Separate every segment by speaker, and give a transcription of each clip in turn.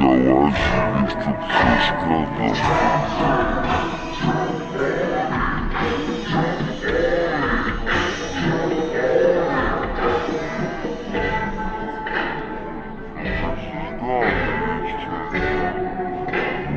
Speaker 1: działać jeszcze przeszkadza.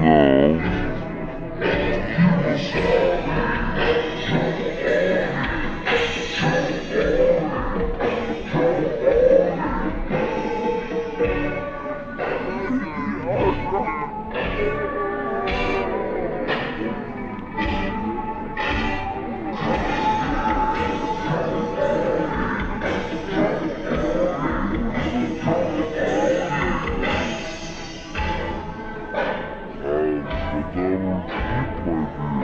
Speaker 1: No. my view.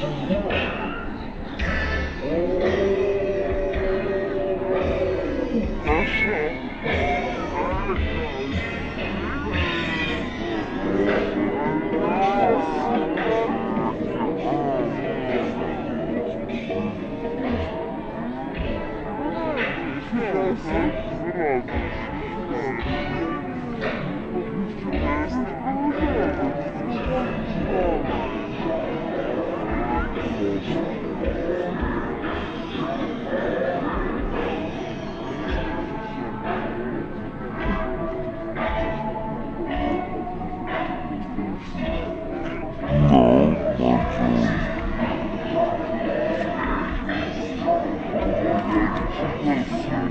Speaker 1: No,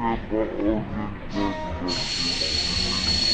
Speaker 1: Chyba ogień będzie.